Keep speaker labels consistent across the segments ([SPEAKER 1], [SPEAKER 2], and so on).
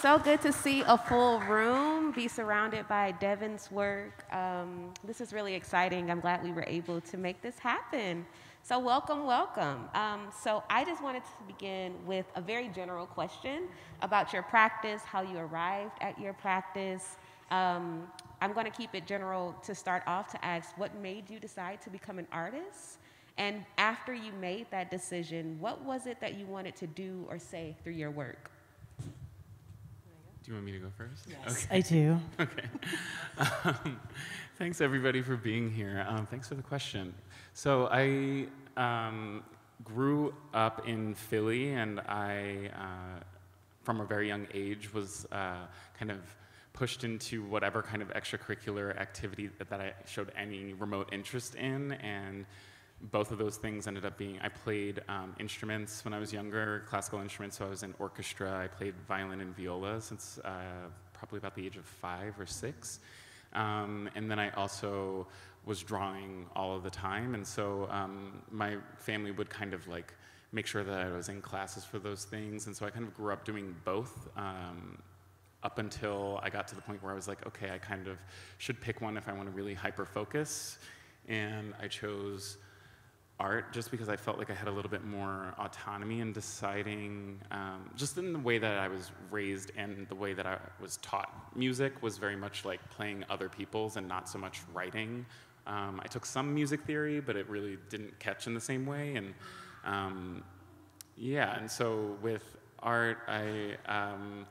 [SPEAKER 1] so good to see a full room, be surrounded by Devan's work. Um, this is really exciting. I'm glad we were able to make this happen. So, welcome, welcome. Um, so, I just wanted to begin with a very general question about your practice, how you arrived at your practice. Um, I'm going to keep it general to start off to ask what made you decide to become an artist? And after you made that decision, what was it that you wanted to do or say through your work?
[SPEAKER 2] Do you want me to go first?
[SPEAKER 3] Yes, okay. I do.
[SPEAKER 2] okay. Um, thanks everybody for being here. Um, thanks for the question. So I um, grew up in Philly, and I, uh, from a very young age, was uh, kind of pushed into whatever kind of extracurricular activity that, that I showed any remote interest in, and both of those things ended up being I played um, instruments when I was younger, classical instruments. So I was in orchestra. I played violin and viola since uh, probably about the age of five or six. Um, and then I also was drawing all of the time. And so um, my family would kind of like make sure that I was in classes for those things. And so I kind of grew up doing both um, up until I got to the point where I was like, okay, I kind of should pick one if I want to really hyper focus. And I chose art just because I felt like I had a little bit more autonomy in deciding, um, just in the way that I was raised and the way that I was taught. Music was very much like playing other people's and not so much writing. Um, I took some music theory, but it really didn't catch in the same way. And um, yeah, and so with art, I, um,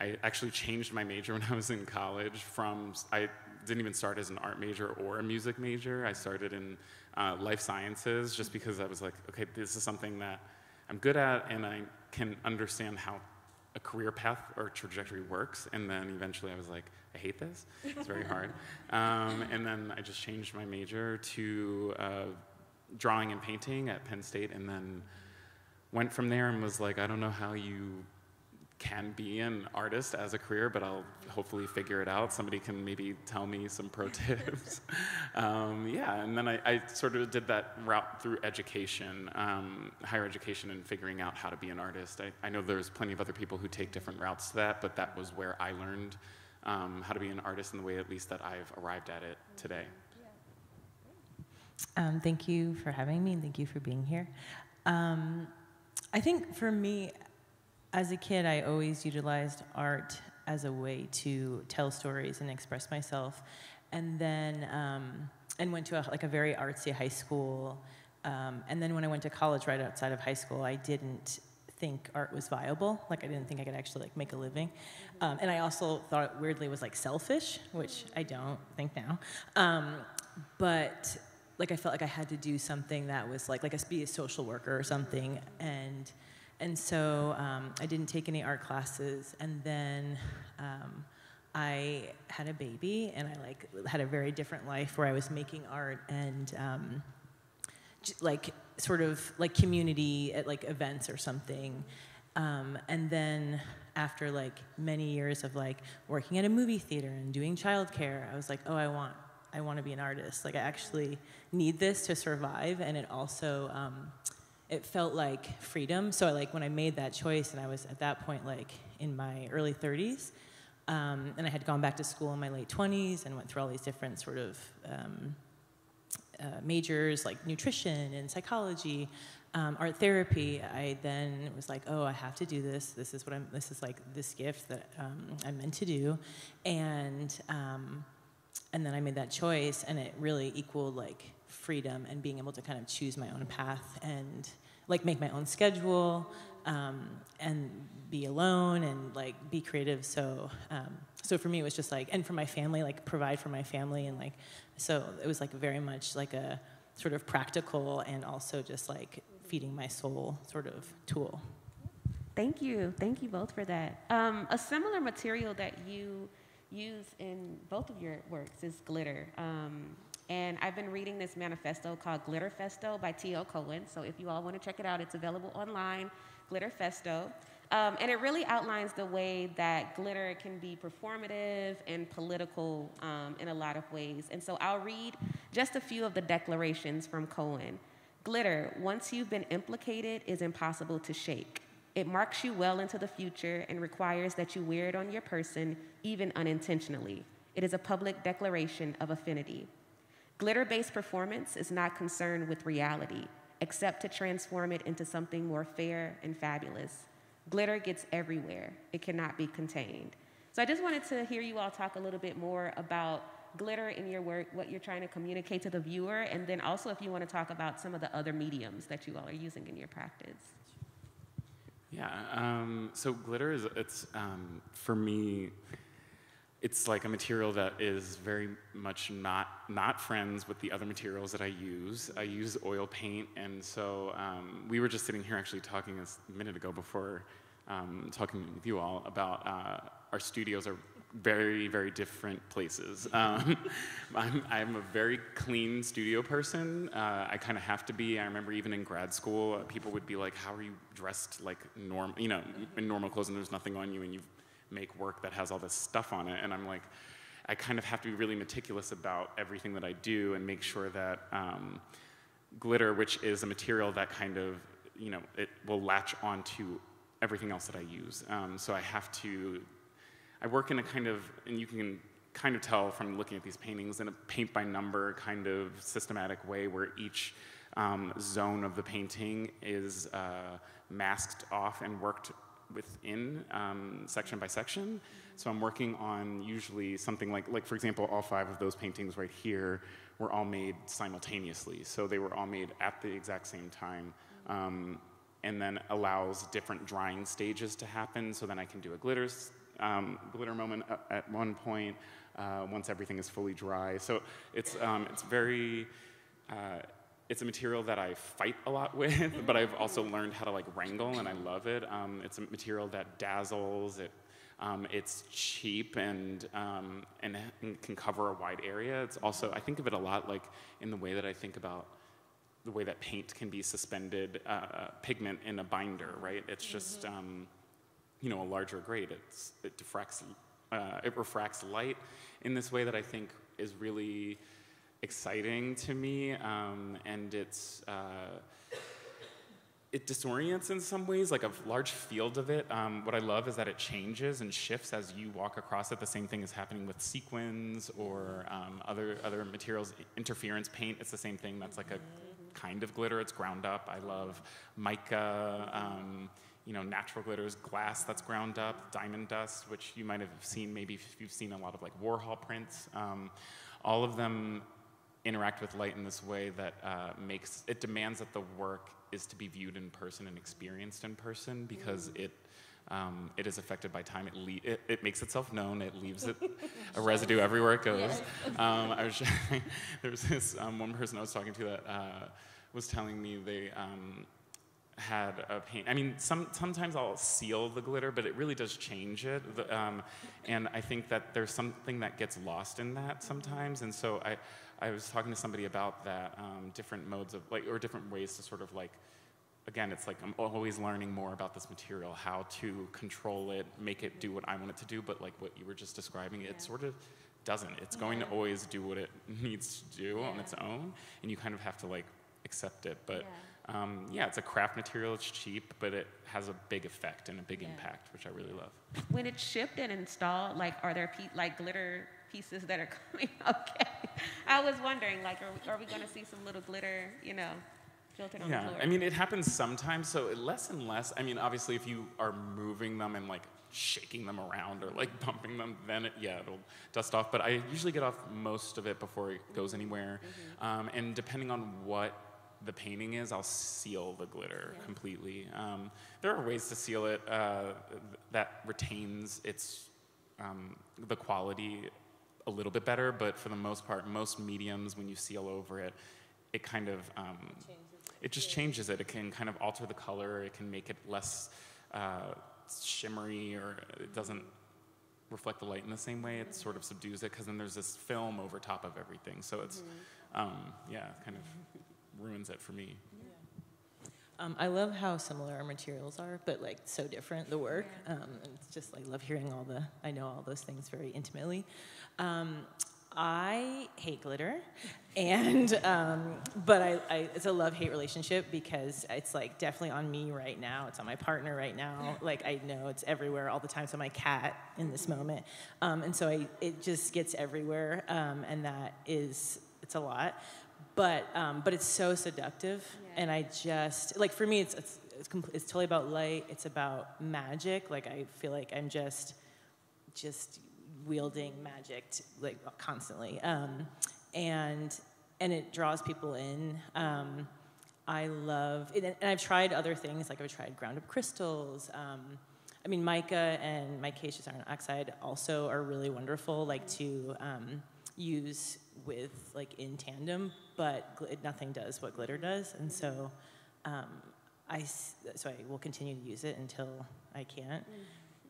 [SPEAKER 2] I actually changed my major when I was in college from, I didn't even start as an art major or a music major. I started in uh, life sciences just because I was like, okay, this is something that I'm good at and I can understand how a career path or trajectory works. And then eventually I was like, I hate this. It's very hard. Um, and then I just changed my major to uh, drawing and painting at Penn State and then went from there and was like, I don't know how you can be an artist as a career, but I'll hopefully figure it out. Somebody can maybe tell me some pro tips. um, yeah, and then I, I, sort of did that route through education, um, higher education, and figuring out how to be an artist. I, I, know there's plenty of other people who take different routes to that, but that was where I learned um, how to be an artist in the way, at least, that I've arrived at it today.
[SPEAKER 3] Um, thank you for having me, and thank you for being here. Um, I think for me, as a kid, I always utilized art as a way to tell stories and express myself. And then, um, and went to a, like a very artsy high school. Um, and then when I went to college right outside of high school, I didn't think art was viable. Like I didn't think I could actually like make a living. Um, and I also thought it weirdly was like selfish, which I don't think now. Um, but like I felt like I had to do something that was like like a, be a social worker or something. And and so um, I didn't take any art classes, and then um, I had a baby, and I like had a very different life where I was making art and um, like sort of like community at like events or something. Um, and then after like many years of like working at a movie theater and doing childcare, I was like, oh, I want I want to be an artist. Like I actually need this to survive, and it also um, it felt like freedom. So I, like when I made that choice, and I was at that point like in my early 30s, um, and I had gone back to school in my late 20s and went through all these different sort of um, uh, majors like nutrition and psychology, um, art therapy. I then was like, oh, I have to do this. This is what I'm. This is like this gift that um, I'm meant to do, and um, and then I made that choice, and it really equaled like freedom and being able to kind of choose my own path and like make my own schedule um, and be alone and like be creative. So um, so for me it was just like and for my family like provide for my family and like so it was like very much like a sort of practical and also just like feeding my soul sort of tool.
[SPEAKER 1] Thank you. Thank you both for that. Um, a similar material that you use in both of your works is glitter. Um, and I've been reading this manifesto called Glitterfesto by T.L. Cohen. So if you all want to check it out, it's available online, Glitterfesto. Um, and it really outlines the way that glitter can be performative and political um, in a lot of ways. And so I'll read just a few of the declarations from Cohen. Glitter, once you've been implicated, is impossible to shake. It marks you well into the future and requires that you wear it on your person, even unintentionally. It is a public declaration of affinity. Glitter based performance is not concerned with reality, except to transform it into something more fair and fabulous. Glitter gets everywhere, it cannot be contained. So I just wanted to hear you all talk a little bit more about glitter in your work, what you're trying to communicate to the viewer, and then also if you want to talk about some of the other mediums that you all are using in your practice.
[SPEAKER 2] Yeah, um, so glitter is, it's, um, for me, it's like a material that is very much not, not friends with the other materials that I use. I use oil paint, and so um, we were just sitting here actually talking a minute ago before um, talking with you all about uh, our studios are very, very different places. Um, I'm, I'm, a very clean studio person. Uh, I kind of have to be. I remember even in grad school, uh, people would be like, "How are you dressed like normal? You know, in normal clothes, and there's nothing on you, and you make work that has all this stuff on it." And I'm like, I kind of have to be really meticulous about everything that I do and make sure that um, glitter, which is a material that kind of, you know, it will latch onto everything else that I use. Um, so I have to I work in a kind of, and you can kind of tell from looking at these paintings, in a paint by number kind of systematic way where each um, zone of the painting is uh, masked off and worked within um, section by section. So I'm working on usually something like, like for example, all five of those paintings right here were all made simultaneously. So they were all made at the exact same time. Um, and then allows different drying stages to happen. So then I can do a glitter um, glitter moment at one point uh, once everything is fully dry. So it's, um, it's very, uh, it's a material that I fight a lot with, but I've also learned how to like wrangle and I love it. Um, it's a material that dazzles, it, um, it's cheap and, um, and, and can cover a wide area. It's also, I think of it a lot like in the way that I think about the way that paint can be suspended uh, pigment in a binder, right? It's just, mm-hmm. um, you know, a larger grade. It's, it diffracts, uh, it refracts light in this way that I think is really exciting to me, um, and it's uh, it disorients in some ways, like a large field of it. Um, what I love is that it changes and shifts as you walk across it. The same thing is happening with sequins or um, other other materials. Interference paint, it's the same thing. That's like a kind of glitter. It's ground up. I love mica. Um, you know, natural glitters, glass that's ground up, diamond dust, which you might have seen maybe if you've seen a lot of like Warhol prints. Um, all of them interact with light in this way that uh, makes it demands that the work is to be viewed in person and experienced in person because mm. it um, it is affected by time. It, le- it, it, makes itself known. It leaves it, a residue everywhere it goes. Um, I was there was this um, one person I was talking to that uh, was telling me they um, had a paint. I mean, some, sometimes I'll seal the glitter, but it really does change it. The, um, and I think that there's something that gets lost in that sometimes. And so I, I was talking to somebody about that, um, different modes of, like, or different ways to sort of like, again, it's like I'm always learning more about this material, how to control it, make it do what I want it to do. But like what you were just describing, it sort of doesn't. It's going to always do what it needs to do yeah. on its own. And you kind of have to like accept it. But um, yeah, it's a craft material, it's cheap, but it has a big effect and a big yeah. impact, which I really love.
[SPEAKER 1] When it's shipped and installed, like, are there pe- like glitter pieces that are coming? okay. I was wondering, like, are we, are we going to see some little glitter, you know, filtered on
[SPEAKER 2] yeah.
[SPEAKER 1] the floor?
[SPEAKER 2] I mean, it happens sometimes, so less and less. I mean, obviously, if you are moving them and like shaking them around or like bumping them, then it, yeah, it'll dust off. But I usually get off most of it before it goes anywhere. Mm-hmm. Um, and depending on what the painting is, I'll seal the glitter yeah. completely. Um, there are ways to seal it uh, that retains its um, the quality a little bit better, but for the most part, most mediums, when you seal over it, it kind of um, it just changes it. It can kind of alter the color. It can make it less uh, shimmery, or it doesn't reflect the light in the same way. It sort of subdues it because then there's this film over top of everything. So it's mm-hmm. um, yeah, kind of ruins it for me.
[SPEAKER 3] Um, I love how similar our materials are, but like so different the work. Um, it's just like love hearing all the. I know all those things very intimately. Um, I hate glitter, and um, but I, I, it's a love-hate relationship because it's like definitely on me right now. It's on my partner right now. Like I know it's everywhere all the time. So my cat in this moment, um, and so I, it just gets everywhere, um, and that is it's a lot. But um, but it's so seductive,
[SPEAKER 1] Yeah.
[SPEAKER 3] and I just like for me it's it's it's, compl- it's totally about light. It's about magic. Like I feel like I'm just just wielding magic like constantly um, and and it draws people in um, i love it, and i've tried other things like i've tried ground up crystals um, i mean mica and micaceous iron oxide also are really wonderful like to um, use with like in tandem but nothing does what glitter does and so um, I, so I will continue to use it until I can't.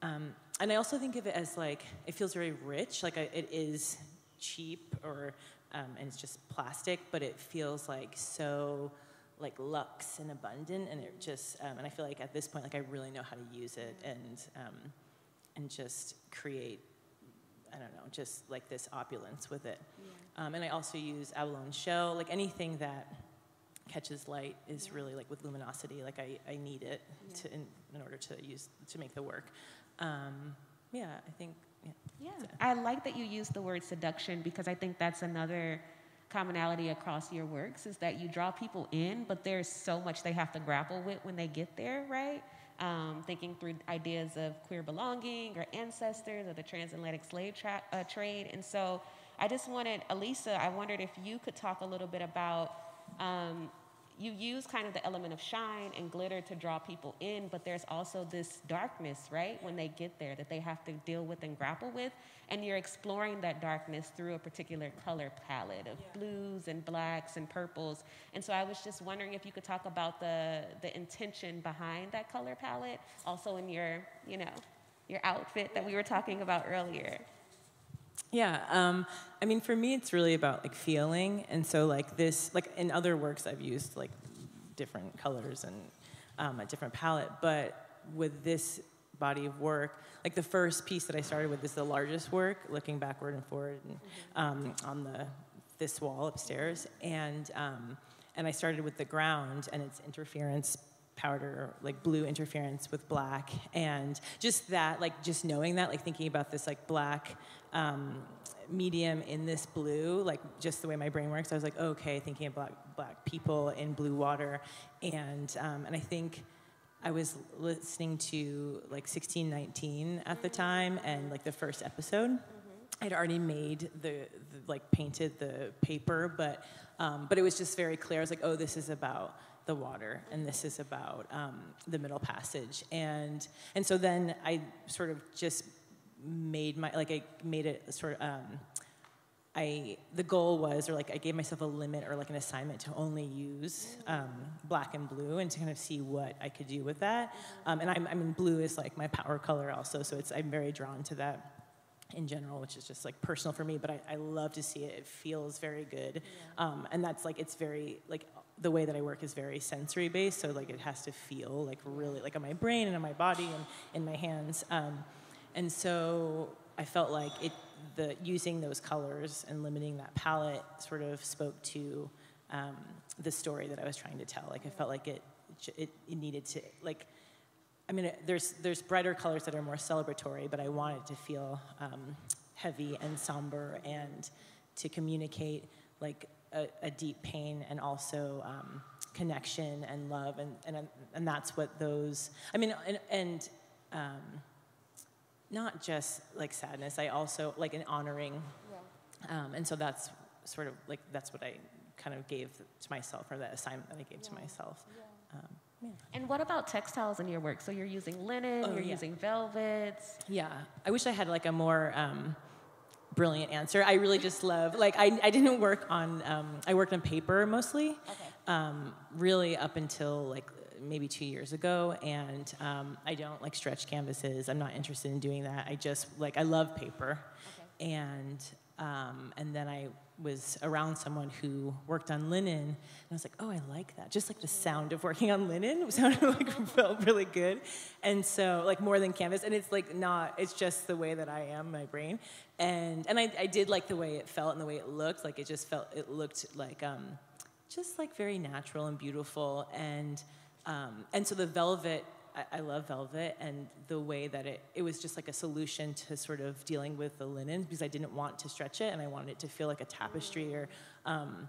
[SPEAKER 3] Um, and I also think of it as like it feels very rich. Like I, it is cheap or um, and it's just plastic, but it feels like so like luxe and abundant. And it just um, and I feel like at this point, like I really know how to use it and um, and just create. I don't know, just like this opulence with it. Um, and I also use abalone shell, like anything that catches light is really like with luminosity. Like I, I need it to in, in order to use to make the work. Um, yeah, I think. Yeah.
[SPEAKER 1] Yeah,
[SPEAKER 3] So-
[SPEAKER 1] I like that you use the word seduction because I think that's another commonality across your works is that you draw people in, but there's so much they have to grapple with when they get there, right? Um, thinking through ideas of queer belonging or ancestors or the transatlantic slave tra- uh, trade. And so I just wanted, Alisa, I wondered if you could talk a little bit about um, you use kind of the element of shine and glitter to draw people in, but there's also this darkness, right, when they get there that they have to deal with and grapple with. And you're exploring that darkness through a particular color palette of blues and blacks and purples. And so I was just wondering if you could talk about the, the intention behind that color palette, also in your, you know, your outfit that we were talking about earlier.
[SPEAKER 3] Yeah, um, I mean, for me, it's really about like feeling, and so like this, like in other works, I've used like different colors and um, a different palette, but with this body of work, like the first piece that I started with is the largest work, looking backward and forward, and um, on the this wall upstairs, and um, and I started with the ground and its interference powder, like blue interference with black, and just that, like just knowing that, like thinking about this like black um, medium in this blue, like just the way my brain works, I was like, okay, thinking of black black people in blue water, and um, and I think. I was listening to like 1619 at the time, and like the first episode, I'd already made the, the like painted the paper, but um, but it was just very clear. I was like, oh, this is about the water, and this is about um, the Middle Passage, and and so then I sort of just made my like I made it sort of. Um, I the goal was, or like I gave myself a limit or like an assignment to only use um, black and blue, and to kind of see what I could do with that. Um, and I'm, I mean, blue is like my power color also, so it's I'm very drawn to that in general, which is just like personal for me. But I, I love to see it. It feels very good, um, and that's like it's very like the way that I work is very sensory based. So like it has to feel like really like on my brain and on my body and in my hands. Um, and so I felt like it, the using those colors and limiting that palette sort of spoke to um, the story that I was trying to tell. Like I felt like it, it, it needed to like. I mean, there's there's brighter colors that are more celebratory, but I wanted to feel um, heavy and somber and to communicate like a, a deep pain and also um, connection and love and, and and that's what those. I mean, and, and um, not just like sadness. I also like an honoring, um, and so that's sort of like that's what I kind of gave to myself, or that assignment that I gave to myself. Um, yeah.
[SPEAKER 1] And what about textiles in your work? So you're using linen,
[SPEAKER 3] Oh,
[SPEAKER 1] you're
[SPEAKER 3] yeah.
[SPEAKER 1] using velvets.
[SPEAKER 3] Yeah, I wish I had like a more um, brilliant answer. I really just love like I, I didn't work on um, I worked on paper mostly,
[SPEAKER 1] Okay.
[SPEAKER 3] um, really up until like maybe two years ago, and um, I don't like stretch canvases. I'm not interested in doing that. I just like I love paper, and Um, and then I was around someone who worked on linen, and I was like, oh, I like that. Just like the sound of working on linen sounded like felt really good, and so like more than canvas. And it's like not, it's just the way that I am, my brain, and and I, I did like the way it felt and the way it looked. Like it just felt, it looked like um, just like very natural and beautiful, and um, and so the velvet I, I, love velvet and the way that it, it was just like a solution to sort of dealing with the linen because I didn't want to stretch it and I wanted it to feel like a tapestry or, um,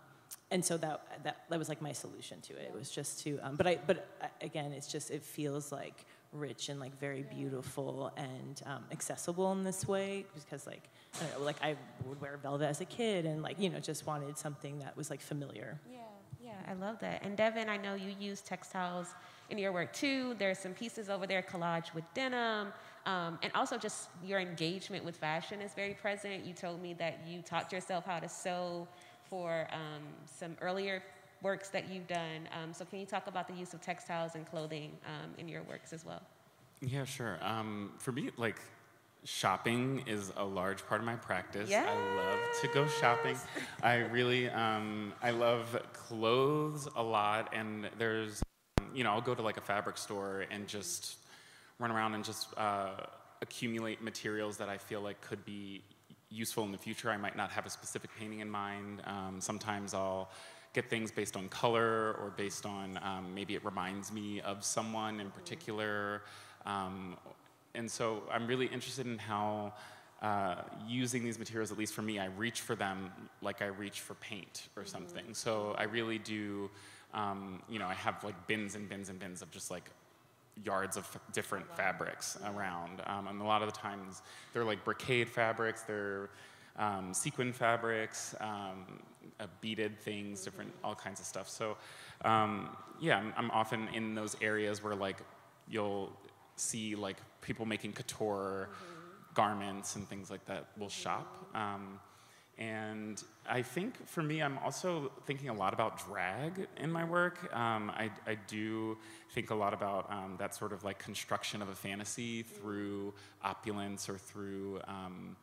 [SPEAKER 3] and so that, that, that was like my solution to it. It was just to, um, but I, but again, it's just, it feels like rich and like very beautiful and um, accessible in this way because like, I don't know, like I would wear velvet as a kid and like, you know, just wanted something that was like familiar.
[SPEAKER 1] Yeah, yeah, I love that. And Devan, I know you use textiles in your work too. There's some pieces over there, collage with denim, um, and also just your engagement with fashion is very present. You told me that you taught yourself how to sew for um, some earlier works that you've done. Um, so can you talk about the use of textiles and clothing um, in your works as well?
[SPEAKER 2] Yeah, sure. Um, for me, like shopping is a large part of my practice.
[SPEAKER 1] Yes.
[SPEAKER 2] I love to go shopping. I really, um, I love clothes a lot, and there's you know, I'll go to like a fabric store and just run around and just uh, accumulate materials that I feel like could be useful in the future. I might not have a specific painting in mind. Um, sometimes I'll get things based on color or based on um, maybe it reminds me of someone in particular. Um, and so I'm really interested in how uh, using these materials, at least for me, I reach for them like I reach for paint or something. Mm -hmm. So I really do um, you know, I have like bins and bins and bins of just like yards of different fabrics around. Um, and a lot of the times they're like brocade fabrics, they're um, sequin fabrics, um, uh, beaded things, different, all kinds of stuff. So um, yeah, I'm, I'm, often in those areas where like you'll see like people making couture mm -hmm. garments and things like that will shop. Um, and I think for me, I'm also thinking a lot about drag in my work. Um, I, I, do think a lot about um, that sort of like construction of a fantasy through opulence or through, um,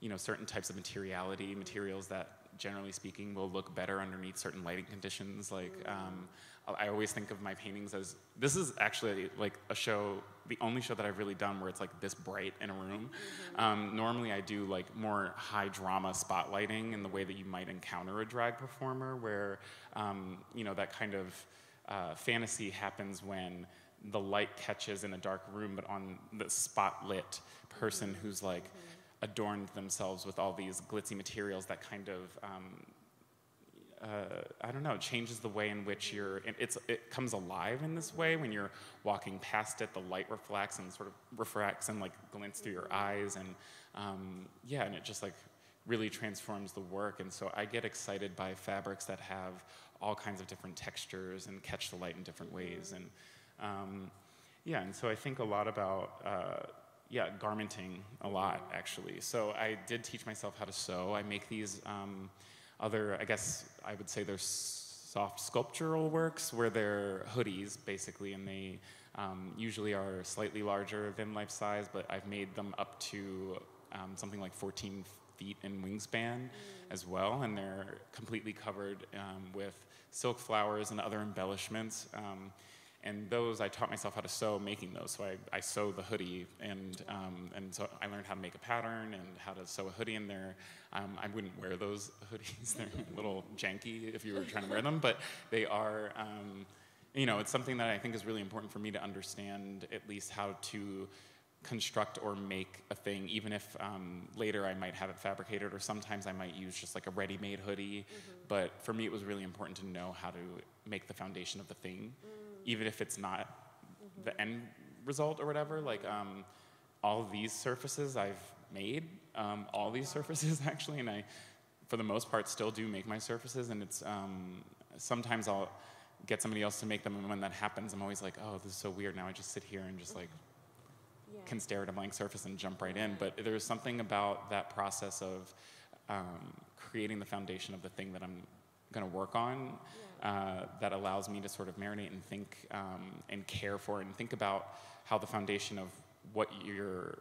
[SPEAKER 2] you know, certain types of materiality, materials that generally speaking will look better underneath certain lighting conditions. Like, um, I always think of my paintings as this is actually like a show, the only show that I've really done where it's like this bright in a room. Mm-hmm. Um, normally, I do like more high drama spotlighting in the way that you might encounter a drag performer, where um, you know that kind of uh, fantasy happens when the light catches in a dark room, but on the spotlit person mm-hmm. who's like mm-hmm. Adorned themselves with all these glitzy materials that kind of um, uh, I don't know, changes the way in which you're, it's, it comes alive in this way when you're walking past it, the light reflects and sort of refracts and like glints through your eyes and um, yeah, and it just like really transforms the work. And so I get excited by fabrics that have all kinds of different textures and catch the light in different ways. And um, yeah, and so I think a lot about, uh, yeah, garmenting a lot actually. So I did teach myself how to sew. I make these, um, other, I guess I would say they're soft sculptural works where they're hoodies basically, and they um, usually are slightly larger than life size, but I've made them up to um, something like 14 feet in wingspan mm. as well, and they're completely covered um, with silk flowers and other embellishments. And those I taught myself how to sew making those. So I, I sew the hoodie, and um, and so I learned how to make a pattern and how to sew a hoodie in there. Um, I wouldn't wear those hoodies; they're a little janky if you were trying to wear them, but they are. Um, you know, it's something that I think is really important for me to understand at least how to construct or make a thing, even if um, later I might have it fabricated, or sometimes I might use just like a ready-made hoodie. Mm-hmm. But for me, it was really important to know how to make the foundation of the thing. Mm even if it's not mm-hmm. the end result or whatever. Like um, all these surfaces I've made, um, all these surfaces actually, and I, for the most part, still do make my surfaces. And it's um, sometimes I'll get somebody else to make them, and when that happens, I'm always like, oh, this is so weird. Now I just sit here and just like yeah. can stare at a blank surface and jump right in. But there's something about that process of um, creating the foundation of the thing that I'm going to work on. Uh, that allows me to sort of marinate and think um, and care for and think about how the foundation of what you're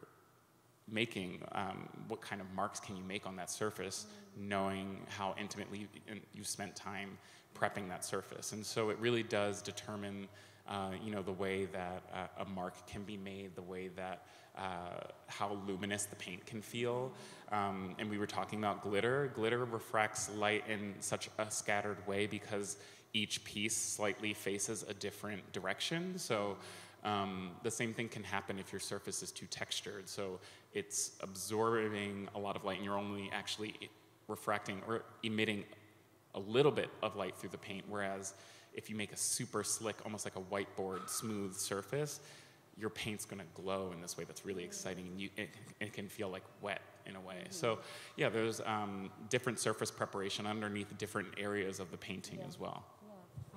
[SPEAKER 2] making, um, what kind of marks can you make on that surface, knowing how intimately you, you spent time prepping that surface. And so it really does determine, uh, you know, the way that uh, a mark can be made, the way that uh, how luminous the paint can feel. Um, and we were talking about glitter. Glitter refracts light in such a scattered way because each piece slightly faces a different direction. So um, the same thing can happen if your surface is too textured. So it's absorbing a lot of light and you're only actually refracting or emitting a little bit of light through the paint. Whereas if you make a super slick, almost like a whiteboard, smooth surface, your paint's going to glow in this way that's really exciting and you, it, it can feel like wet in a way. Mm-hmm. So yeah, there's um, different surface preparation underneath different areas of the painting yeah. as well.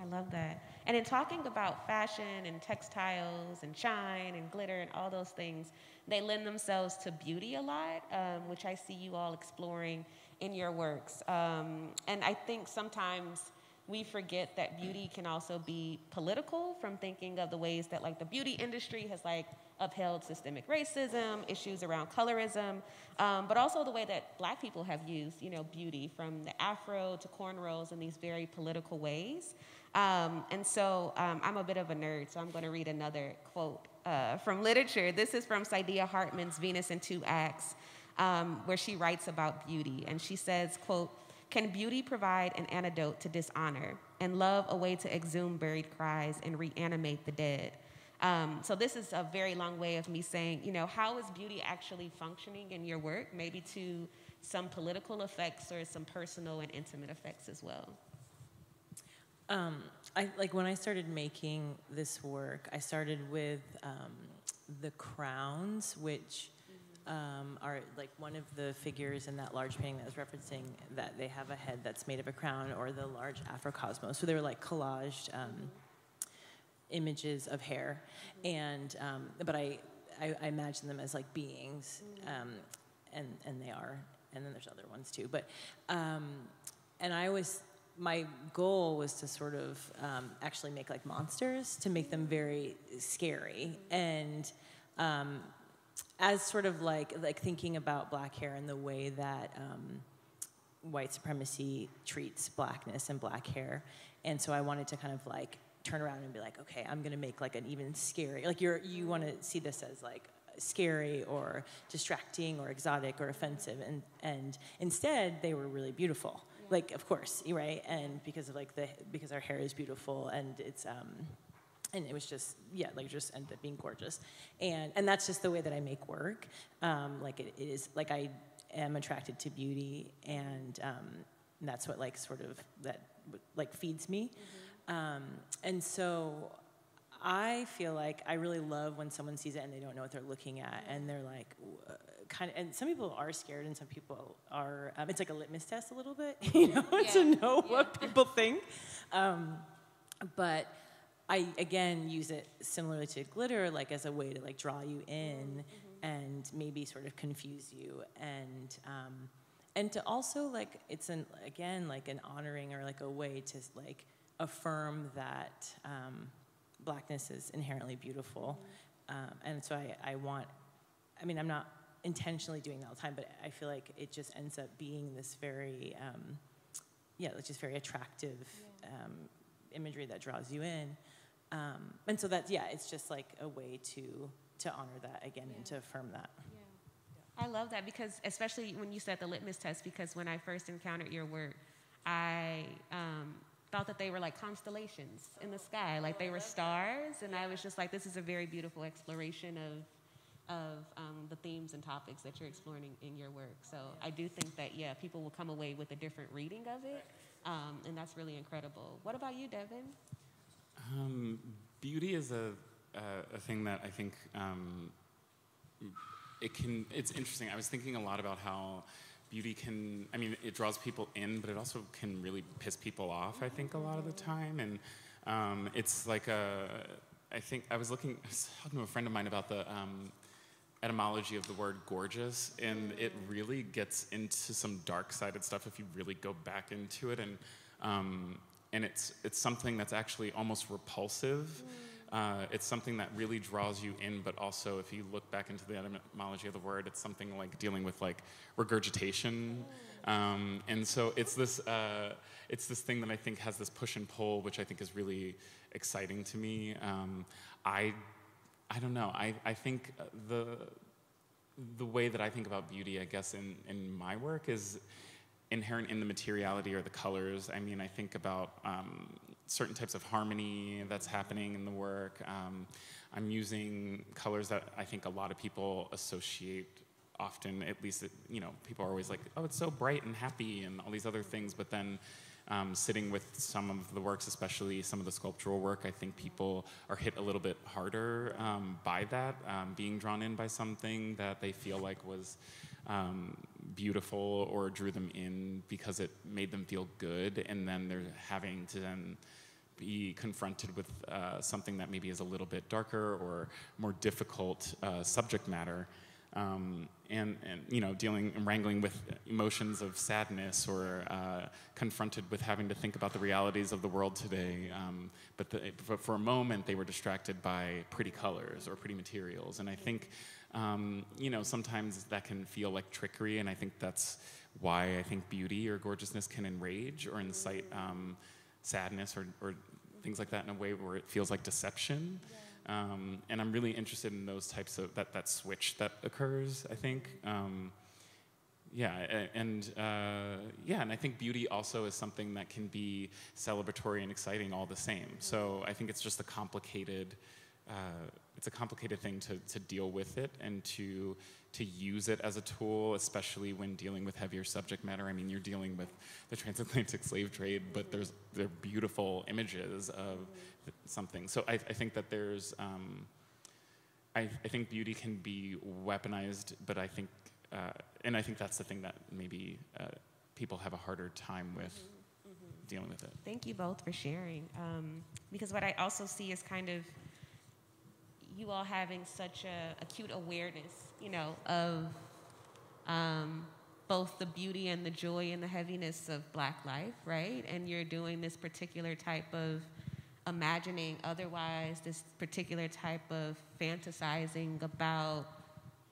[SPEAKER 1] I love that. And in talking about fashion and textiles and shine and glitter and all those things, they lend themselves to beauty a lot, um, which I see you all exploring in your works. Um, and I think sometimes we forget that beauty can also be political from thinking of the ways that like the beauty industry has like upheld systemic racism, issues around colorism, um, but also the way that black people have used, you know, beauty from the afro to cornrows in these very political ways. Um, and so um, I'm a bit of a nerd, so I'm going to read another quote uh, from literature. This is from Saidiya Hartman's Venus in Two Acts, um, where she writes about beauty. And she says, quote, can beauty provide an antidote to dishonor and love a way to exhume buried cries and reanimate the dead? Um, so this is a very long way of me saying, you know, how is beauty actually functioning in your work? Maybe to some political effects or some personal and intimate effects as well.
[SPEAKER 3] Um, I like when I started making this work. I started with um, the crowns, which um, are like one of the figures in that large painting that was referencing that they have a head that's made of a crown, or the large Afrocosmos. So they were like collaged um, images of hair, and um, but I, I, I imagine them as like beings, um, and and they are. And then there's other ones too, but um, and I always my goal was to sort of um, actually make like monsters to make them very scary and um, as sort of like like thinking about black hair and the way that um, white supremacy treats blackness and black hair. And so i wanted to kind of like turn around and be like okay i'm going to make like an even scary like you're you want to see this as like scary or distracting or exotic or offensive. And and instead they were really beautiful. Like of course right? And because of like the because our hair is beautiful and it's um and it was just yeah like just ended up being gorgeous and and that's just the way that i make work um like it, it is like i am attracted to beauty and um that's what like sort of that like feeds me mm-hmm. um and so I feel like I really love when someone sees it and they don't know what they're looking at, and they're like, kind of. And some people are scared, and some people are. Um, it's like a litmus test a little bit, you know, yeah. to know yeah. what people think. Um, but I again use it similarly to glitter, like as a way to like draw you in mm-hmm. and maybe sort of confuse you, and um, and to also like it's an again like an honoring or like a way to like affirm that. Um, blackness is inherently beautiful. Um, and so I, I want, I mean, I'm not intentionally doing that all the time, but I feel like it just ends up being this very, um, yeah, it's just very attractive um, imagery that draws you in. Um, and so that's, yeah, it's just like a way to, to honor that again yeah. and to affirm that.
[SPEAKER 1] Yeah. I love that because, especially when you said the litmus test, because when I first encountered your work, I um, thought that they were like constellations in the sky, like they were stars. And I was just like, this is a very beautiful exploration of, of um, the themes and topics that you're exploring in, your work. So I do think that, yeah, people will come away with a different reading of it. Um, and that's really incredible. What about you,
[SPEAKER 2] Devan? Beauty is a, a, a, thing that I think um, it can, it's interesting. I was thinking a lot about how beauty can, I mean, it draws people in, but it also can really piss people off, I think, a lot of the time. And um, it's like a, I think, I was looking, I was talking to a friend of mine about the um, etymology of the word gorgeous, and it really gets into some dark sided stuff if you really go back into it. And, um, and it's, it's something that's actually almost repulsive. uh, it's something that really draws you in, but also if you look back into the etymology of the word, it's something like dealing with like regurgitation. Um, and so it's this, uh, it's this thing that I think has this push and pull, which I think is really exciting to me. Um, I, I don't know. I, I think the, the way that I think about beauty, I guess, in, in my work is inherent in the materiality or the colors. I mean, I think about um, certain types of harmony that's happening in the work. Um, I'm using colors that I think a lot of people associate often, at least, you know, people are always like, oh, it's so bright and happy and all these other things, but then um, sitting with some of the works, especially some of the sculptural work, I think people are hit a little bit harder um, by that, um, being drawn in by something that they feel like was um, beautiful or drew them in because it made them feel good, and then they're having to then be confronted with uh, something that maybe is a little bit darker or more difficult uh, subject matter. Um, and, and, you know, dealing and wrangling with emotions of sadness or uh, confronted with having to think about the realities of the world today. Um, but, the, but, for a moment, they were distracted by pretty colors or pretty materials. And I think, um, you know, sometimes that can feel like trickery, and I think that's why I think beauty or gorgeousness can enrage or incite um, sadness or, or, things like that in a way where it feels like deception. Yeah. Um, and I'm really interested in those types of that that switch that occurs. I think. Um, yeah, and uh, yeah, and I think beauty also is something that can be celebratory and exciting all the same. So I think it's just a complicated, uh, it's a complicated thing to, to deal with it and to to use it as a tool, especially when dealing with heavier subject matter. I mean, you're dealing with the transatlantic slave trade, but there's there are beautiful images of something. So I, I think that there's, um, I, I, think beauty can be weaponized, but I think, uh, and I think that's the thing that maybe uh, people have a harder time with. Mm-hmm. Mm-hmm. Dealing with it.
[SPEAKER 1] Thank you both for sharing. Um, because what I also see is kind of you all having such a acute awareness, you know, of um, both the beauty and the joy and the heaviness of Black life, right? And you're doing this particular type of imagining otherwise, this particular type of fantasizing about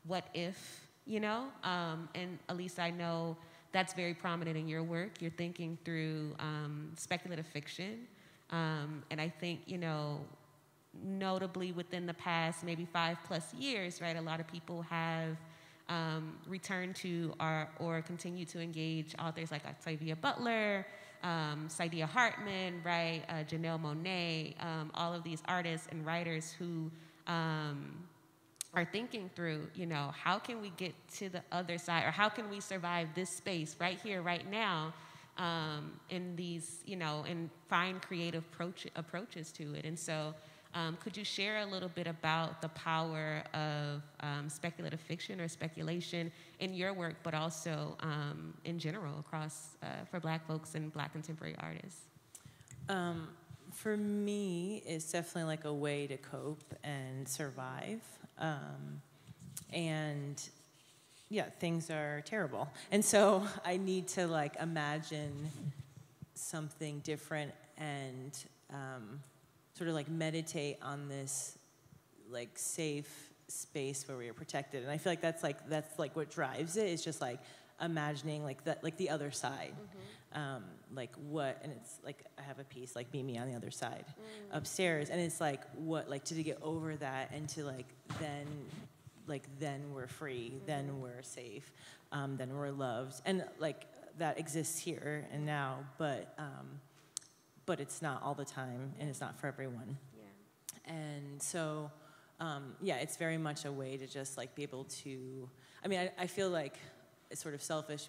[SPEAKER 1] what if, you know? Um, and at least I know that's very prominent in your work. You're thinking through um, speculative fiction. Um, and I think, you know, notably within the past maybe five plus years, right, a lot of people have um, returned to our, or continue to engage authors like Octavia Butler, um, Saidiya Hartman, right, uh, Janelle Monáe, um, all of these artists and writers who um, are thinking through, you know, how can we get to the other side or how can we survive this space right here, right now, um, in these, you know, and find creative approach, approaches to it. And so um, could you share a little bit about the power of um, speculative fiction or speculation in your work, but also um, in general across uh, for Black folks and Black contemporary artists?
[SPEAKER 3] Um, for me, it's definitely like a way to cope and survive. Um, and yeah, things are terrible. And so I need to like imagine something different and um, sort of like meditate on this like safe space where we are protected and i feel like that's like that's like what drives it is just like imagining like that like the other side mm-hmm. um, like what and it's like i have a piece like meet me on the other side mm. upstairs and it's like what like to, to get over that and to like then like then we're free mm-hmm. then we're safe um, then we're loved and like that exists here and now but um, but it's not all the time and it's not for everyone. Yeah. And so, um, yeah, it's very much a way to just like be able to. I mean, I, I feel like it's sort of selfish,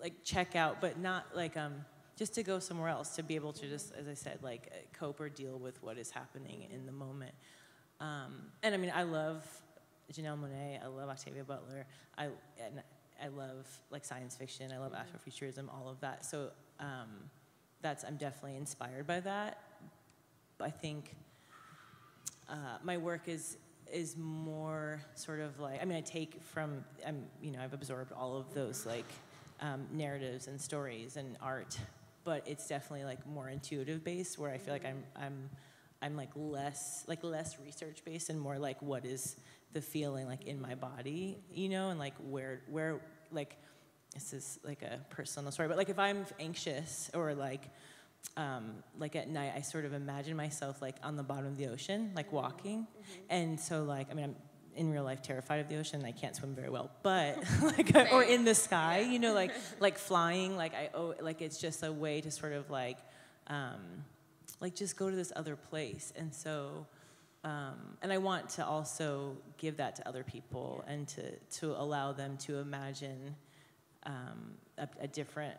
[SPEAKER 3] like check out, but not like um, just to go somewhere else to be able to just, as I said, like cope or deal with what is happening in the moment. Um, and I mean, I love Janelle Monáe. I love Octavia Butler. I and I love like science fiction. I love mm-hmm. Afrofuturism. All of that. So. Um, that's I'm definitely inspired by that. I think uh, my work is is more sort of like I mean I take from I'm you know I've absorbed all of those like um, narratives and stories and art, but it's definitely like more intuitive based where I feel like I'm I'm I'm like less like less research based and more like what is the feeling like in my body, you know, and like where where like this is like a personal story, but like if I'm anxious or like um, like at night, I sort of imagine myself like on the bottom of the ocean, like walking, mm-hmm. and so like I mean I'm in real life terrified of the ocean. I can't swim very well, but like or in the sky, you know, like like flying. Like I oh like it's just a way to sort of like um, like just go to this other place, and so. Um, and I want to also give that to other people and to, to allow them to imagine um, a, a, different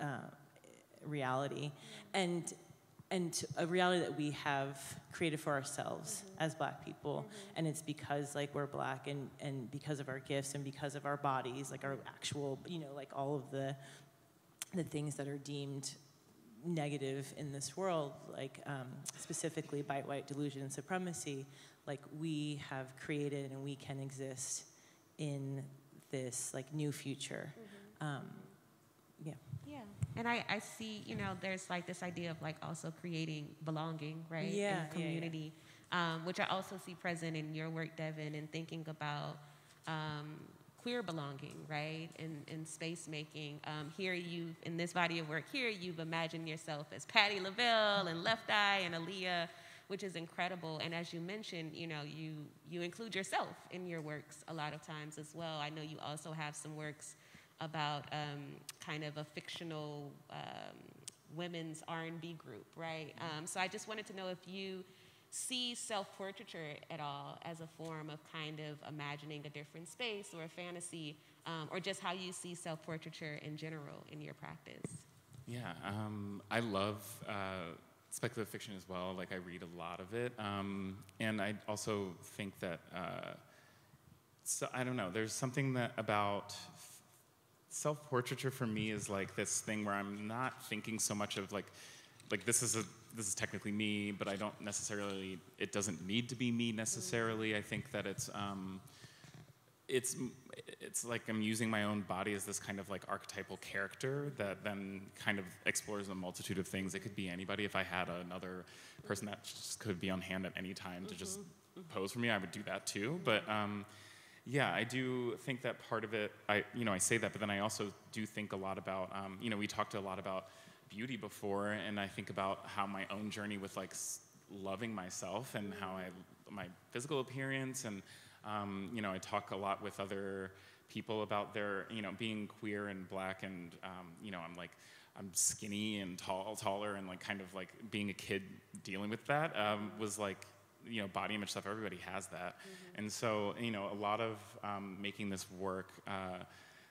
[SPEAKER 3] uh, reality and and a reality that we have created for ourselves mm-hmm. as black people mm-hmm. and it's because like we're black and and because of our gifts and because of our bodies like our actual you know like all of the the things that are deemed negative in this world like um, specifically by white delusion and supremacy like we have created and we can exist in this like new future mm-hmm. Um, yeah.
[SPEAKER 1] Yeah. And I, I see you know there's like this idea of like also creating belonging right
[SPEAKER 3] yeah
[SPEAKER 1] in community yeah, yeah. Um, which i also see present in your work Devan and thinking about um, queer belonging right and, and space making. Um, here you in this body of work here you've imagined yourself as Patti LaBelle and left eye and aaliyah which is incredible. And as you mentioned you know you you include yourself in your works a lot of times as well. I know you also have some works about um, kind of a fictional um, women's R&B group, right? Um, so I just wanted to know if you see self-portraiture at all as a form of kind of imagining a different space or a fantasy, um, or just how you see self-portraiture in general in your practice.
[SPEAKER 2] Yeah, um, I love uh, speculative fiction as well. Like I read a lot of it, um, and I also think that. Uh, so I don't know. There's something that about self-portraiture for me is like this thing where I'm not thinking so much of like, like this is a this is technically me, but I don't necessarily. It doesn't need to be me necessarily. I think that it's um, it's it's like I'm using my own body as this kind of like archetypal character that then kind of explores a multitude of things. It could be anybody. If I had another person that just could be on hand at any time to just mm-hmm. pose for me, I would do that too. But um, yeah, I do think that part of it, I, you know, I say that, but then I also do think a lot about, um, you know, we talked a lot about beauty before, and I think about how my own journey with like loving myself and how I, my physical appearance, and, um, you know, I talk a lot with other people about their, you know, being queer and black, and, um, you know, I'm like, I'm skinny and tall, taller, and like kind of like being a kid dealing with that um, was like you know body image stuff everybody has that mm-hmm. and so you know a lot of um, making this work uh,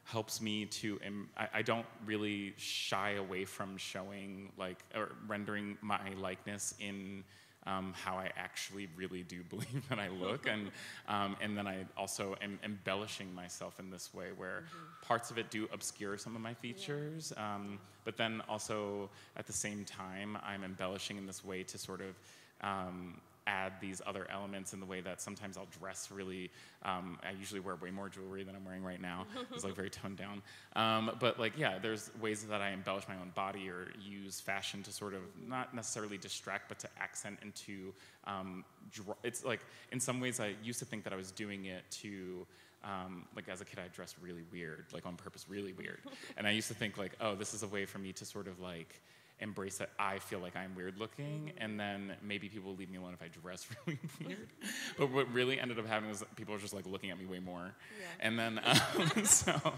[SPEAKER 2] helps me to Im- I, I, don't really shy away from showing like or rendering my likeness in um, how I actually really do believe that I look, and um, and then I also am embellishing myself in this way where mm-hmm. parts of it do obscure some of my features, yeah. um, but then also at the same time I'm embellishing in this way to sort of um, add these other elements in the way that sometimes I'll dress really. Um, I usually wear way more jewelry than I'm wearing right now. it's like very toned down. Um, but like yeah, there's ways that I embellish my own body or use fashion to sort of not necessarily distract, but to accent into. Um, draw. it's like in some ways I used to think that I was doing it to. Um, like as a kid, I dressed really weird, like on purpose, really weird. and I used to think like, oh, this is a way for me to sort of like embrace that I feel like I'm weird looking, and then maybe people will leave me alone if I dress really weird. but what really ended up happening was people were just like looking at me way more, yeah. and then um, so,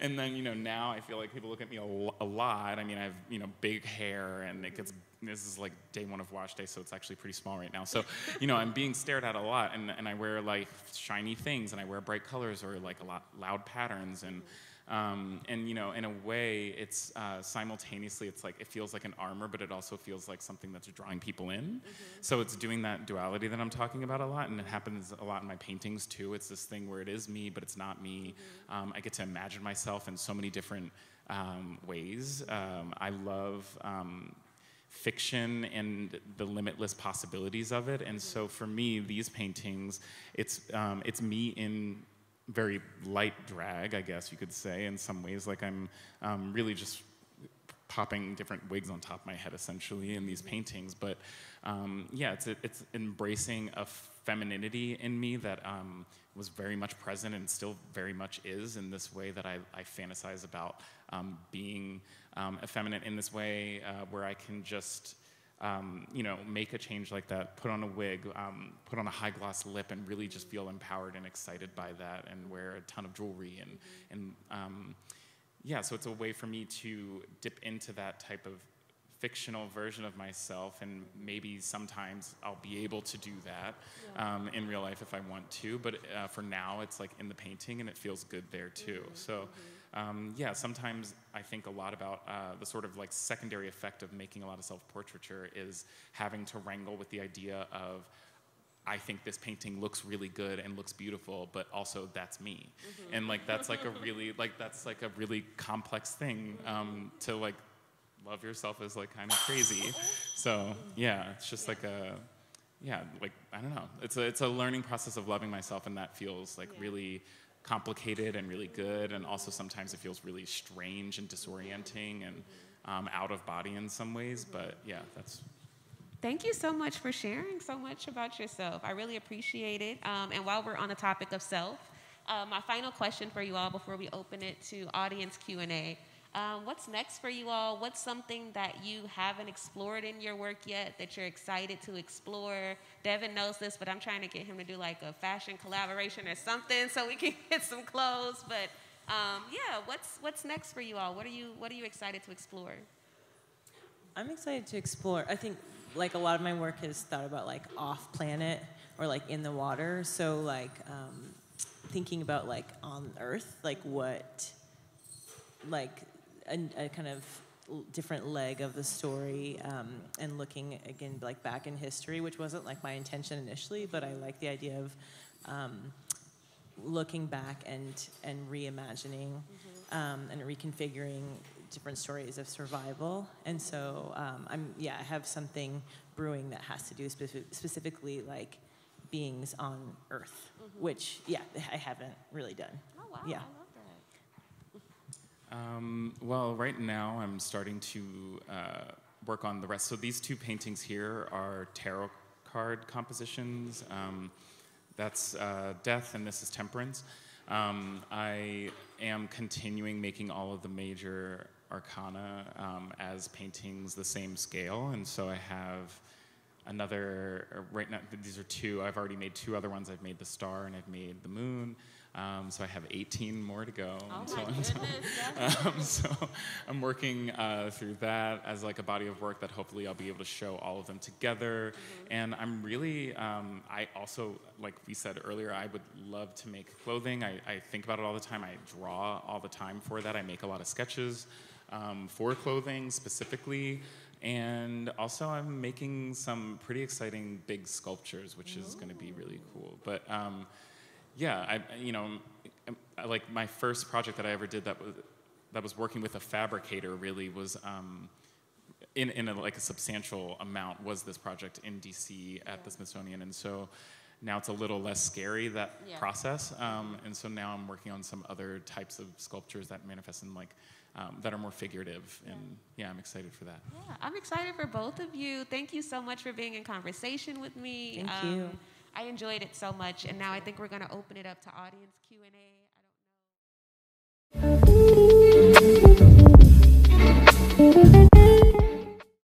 [SPEAKER 2] and then you know now I feel like people look at me a, a lot. I mean I have you know big hair, and it gets this is like day one of wash day, so it's actually pretty small right now. So, you know, I'm being stared at a lot, and, and I wear like shiny things, and I wear bright colors or like a lot loud patterns, and um, and you know, in a way, it's uh, simultaneously, it's like it feels like an armor, but it also feels like something that's drawing people in. Mm-hmm. So it's doing that duality that I'm talking about a lot, and it happens a lot in my paintings too. It's this thing where it is me, but it's not me. Mm-hmm. Um, I get to imagine myself in so many different um, ways. Um, I love um, fiction and the limitless possibilities of it. And so for me, these paintings, it's um, it's me in very light drag, I guess you could say, in some ways. Like I'm um, really just popping different wigs on top of my head essentially in these paintings. But um, yeah, it's it's embracing a femininity in me that um, was very much present and still very much is in this way that I, I fantasize about um, being um, effeminate in this way, uh, where I can just um, you know, make a change like that, put on a wig, um, put on a high gloss lip, and really just feel empowered and excited by that, and wear a ton of jewelry, and and um, yeah, so it's a way for me to dip into that type of fictional version of myself, and maybe sometimes I'll be able to do that
[SPEAKER 1] Yeah.
[SPEAKER 2] um, in real life if I want to. But uh, for now, it's like in the painting, and it feels good there too. So. Um, yeah, sometimes I think a lot about uh, the sort of like secondary effect of making a lot of self portraiture is having to wrangle with the idea of, I think this painting looks really good and looks beautiful, but also that's me. And like that's like a really like that's like a really complex thing um, to like love yourself is like kind of crazy. So yeah, it's just like a yeah, like I don't know. It's a it's a learning process of loving myself, and that feels like
[SPEAKER 1] Yeah.
[SPEAKER 2] really complicated and really good, and also sometimes it feels really strange and disorienting and um, out of body in some ways. But yeah, that's
[SPEAKER 1] Thank you so much for sharing so much about yourself. I really appreciate it. Um, and while we're on the topic of self, uh, my final question for you all before we open it to audience Q&A. Um, what's next for you all? What's something that you haven't explored in your work yet that you're excited to explore? Devan knows this, but I'm trying to get him to do like a fashion collaboration or something so we can get some clothes. But um, yeah, what's what's next for you all? What are you What are you excited to explore?
[SPEAKER 3] I'm excited to explore. I think like a lot of my work is thought about like off planet or like in the water. So like um, thinking about like on Earth, like what, like a, a kind of different leg of the story, um, and looking again like back in history, which wasn't like my intention initially, but I like the idea of. Um, looking back and and reimagining um, and reconfiguring different stories of survival. And so um, I'm yeah, I have something brewing that has to do speci- specifically like beings on Earth, which yeah, I haven't really done.
[SPEAKER 1] Oh wow,
[SPEAKER 3] Yeah.
[SPEAKER 2] Um, well, right now I'm starting to uh, work on the rest. So these two paintings here are tarot card compositions. Um, that's uh, Death, and this is Temperance. Um, I am continuing making all of the major arcana um, as paintings the same scale, and so I have another right now these are two i've already made two other ones i've made the star and i've made the moon um, so i have 18 more to go
[SPEAKER 1] Oh
[SPEAKER 2] until-
[SPEAKER 1] my
[SPEAKER 2] until-
[SPEAKER 1] goodness.
[SPEAKER 2] um, so I'm working uh, through that as like a body of work that hopefully I'll be able to show all of them together. And I'm really, um, I also, like we said earlier, I would love to make clothing. I, I think about it all the time. I draw all the time for that. I make a lot of sketches um, for clothing specifically. And also, I'm making some pretty exciting big sculptures, which is going to be really cool. But um, yeah, I, you know, um, like my first project that I ever did that was that was working with a fabricator really was um, in in a, like a substantial amount was this project in DC at the Smithsonian, and so now it's a little less scary that
[SPEAKER 1] Yeah.
[SPEAKER 2] process, um, and so now I'm working on some other types of sculptures that manifest in like um, that are more figurative, and yeah, I'm excited for that.
[SPEAKER 1] Yeah, I'm excited for both of you. Thank you so much for being in conversation with me. Um,
[SPEAKER 3] Thank you.
[SPEAKER 1] I enjoyed it so much, and now I think we're going to open it up to audience Q and A. I don't know.